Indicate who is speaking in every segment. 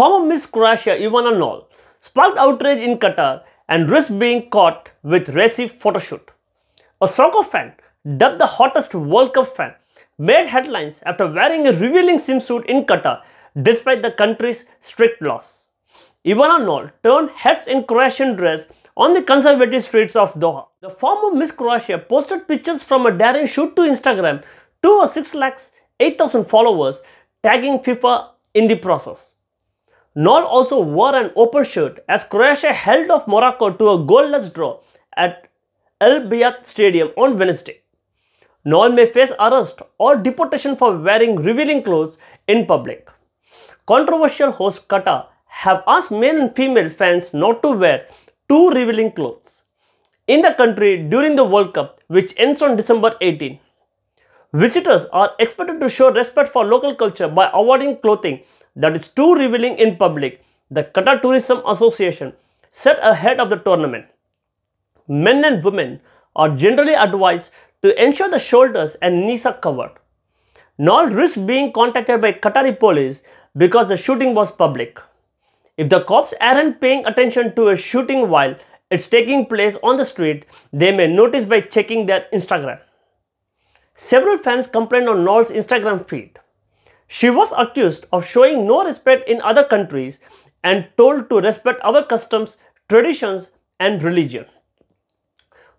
Speaker 1: Former Miss Croatia Ivana Knoll sparked outrage in Qatar and risked being caught with racy photoshoot. A soccer fan, dubbed the hottest World Cup fan, made headlines after wearing a revealing swimsuit in Qatar despite the country's strict laws. Ivana Knoll turned heads in Croatian dress on the conservative streets of Doha. The former Miss Croatia posted pictures from a daring shoot to Instagram to her 6 lakhs 8000 followers, tagging FIFA in the process. Knoll also wore an open shirt as Croatia held off Morocco to a goalless draw at Al Bayt Stadium on Wednesday. Knoll may face arrest or deportation for wearing revealing clothes in public. Controversial host Qatar have asked male and female fans not to wear too revealing clothes in the country during the World Cup which ends on December 18. Visitors are expected to show respect for local culture by avoiding clothing that is too revealing in public, the Qatar Tourism Association said ahead of the tournament. Men and women are generally advised to ensure the shoulders and knees are covered. Knoll risked being contacted by Qatari police because the shooting was public. If the cops aren't paying attention to a shooting while it's taking place on the street, they may notice by checking their Instagram. Several fans complained on Knoll's Instagram feed. She was accused of showing no respect in other countries and told to respect our customs, traditions, and religion.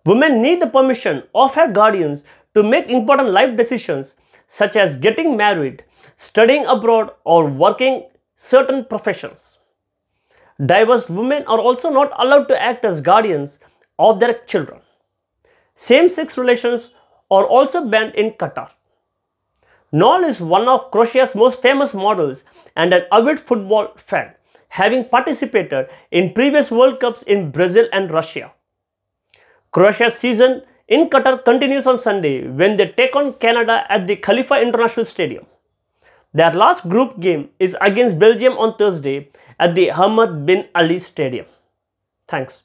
Speaker 1: Women need the permission of her guardians to make important life decisions such as getting married, studying abroad, or working certain professions. Divorced women are also not allowed to act as guardians of their children. Same sex relations are also banned in Qatar. Knoll is one of Croatia's most famous models and an avid football fan, having participated in previous World Cups in Brazil and Russia. Croatia's season in Qatar continues on Sunday when they take on Canada at the Khalifa International Stadium. Their last group game is against Belgium on Thursday at the Ahmad bin Ali Stadium. Thanks.